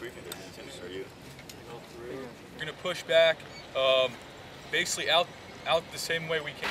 briefing are you? We're gonna push back, um, basically out out the same way we came.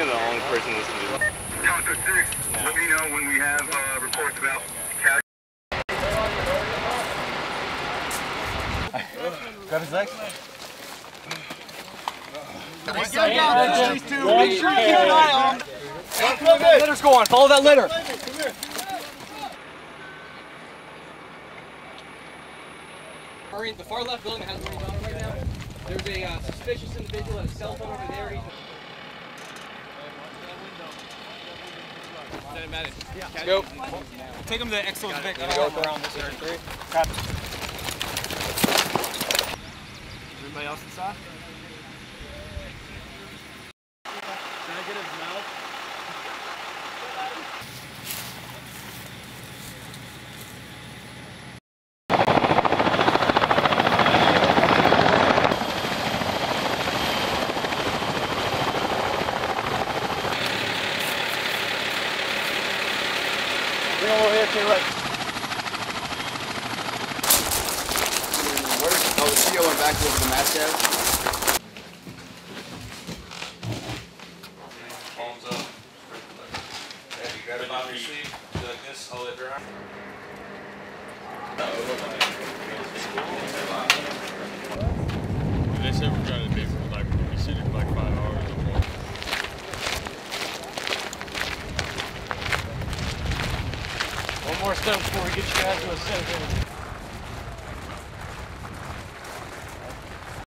You're the only person listening to Delta 6, let me know when we have uh, reports about casualties. Grab his legs. These two. Make sure you keep an eye on them. Litter's going. Follow that litter. Marine, the far left building that has Marines on it right now. There's a uh, suspicious individual at a cell phone over there. He's Let's go. Take him to the Exos Vic. around this area. Everybody else inside? Bring him over here to your right. Where, oh, the CEO went back to the match there. Palms up. Yeah, you grab it off your sleeve, do like this, hold it around. Oh, more step before we get you guys to a center.